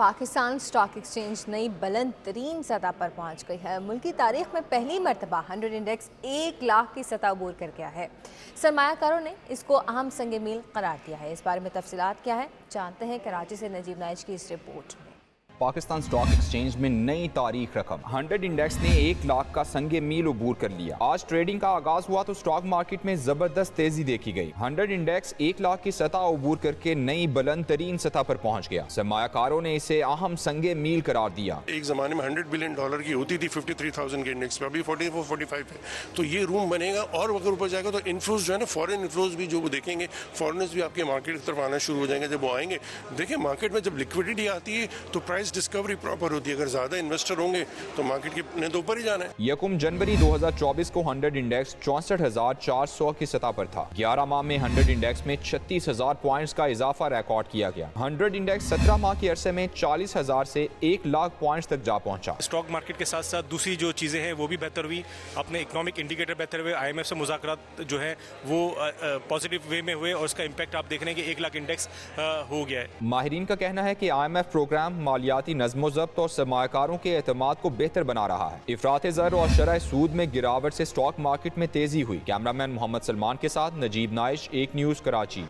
Pakistan stock exchange नई बुलंद तरीन सतह पर पहुँच गई है। मुल्की तारीख में पहली मरतबा हंड्रेड इंडेक्स एक लाख की सतह अबूर कर गया है। सरमाकारों ने इसको अहम संग मील करार दिया है। इस बारे में तफसलत क्या है, जानते हैं कराची से नजीब नाइज की इस रिपोर्ट में। पाकिस्तान स्टॉक एक्सचेंज में नई तारीख रकम। हंड्रेड इंडेक्स ने एक लाख का संगे मील अबूर कर लिया। आज ट्रेडिंग का आगाज़ हुआ तो स्टॉक मार्केट में ज़बरदस्त तेज़ी देखी गई। हंड्रेड इंडेक्स एक लाख की सतह अबूर करके नई बुलंद तरीन सतह पर पहुँच गया। सरमाकारों ने इसे अहम संगे मील करार दिया। एक जमाने में हंड्रेड बिलियन डॉलर की होती थी, फिफ्टी थ्री थाउज़ेंड तो ये रूम बनेगा और अगर ऊपर जाएगा तो इन्फ्लोज जो है ना फॉरन इन्फ्लोज भी जो देखेंगे फॉरनर्स भी आपके मार्केट की तरफ़ आना शुरू हो जाएँगे जब वो आएँगे। देखिए मार्केट में जब लिक्विडिटी आती है तो प्राइस डिस्कवरी प्रॉपर होती है। अगर ज़्यादा इन्वेस्टर होंगे तो मार्केट की ने तो ऊपर ही जाना है। यकुम जनवरी 2024 को 100 इंडेक्स चौसठ हज़ार चार सौ की सतह पर था। 11 माह में 100 इंडेक्स में छत्तीस हज़ार पॉइंट का इजाफा रिकॉर्ड किया गया। 100 इंडेक्स 17 माह के अरसे में चालीस हज़ार से एक लाख पॉइंट तक जा पहुँचा। स्टॉक मार्केट के साथ साथ दूसरी जो चीज़ें हैं वो भी बेहतर हुई। अपने इकोनॉमिक इंडिकेटर बेहतर हुए। आई से मुजाकर जो है वो पॉजिटिव वे में हुए और उसका इम्पैक्ट आप देख रहे हैं कि एक लाख इंडेक्स हो गया है। माहरीन का कहना है की आई एम एफ़ प्रोग्राम मालियाती नजमो जब्त और सरमाकारों के अहतमाद को बेहतर बना रहा है। इफरात ज़र और शरह सूद में गिरावट से स्टॉक मार्केट में तेज़ी हुई। कैमरामैन मोहम्मद सलमान के साथ नजीब नाइश, एक न्यूज़ कराची।